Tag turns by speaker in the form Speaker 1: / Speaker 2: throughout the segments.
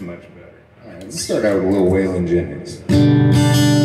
Speaker 1: Much better.
Speaker 2: All right, let's start out with a little Waylon Jennings.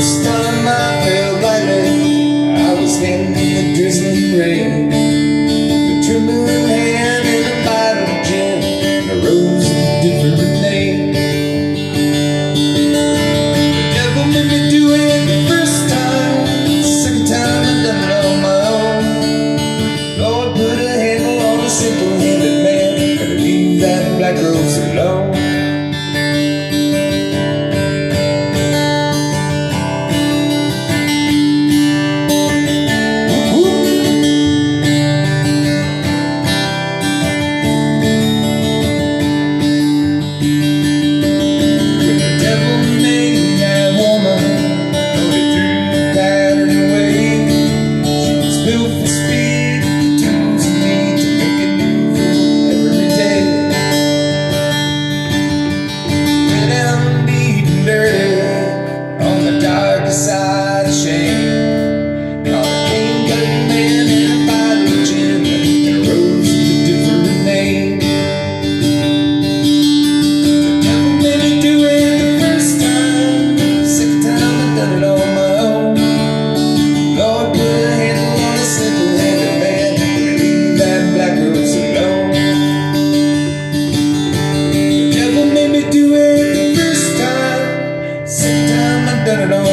Speaker 3: first time I felt like it, I was in the drizzling rain. good at know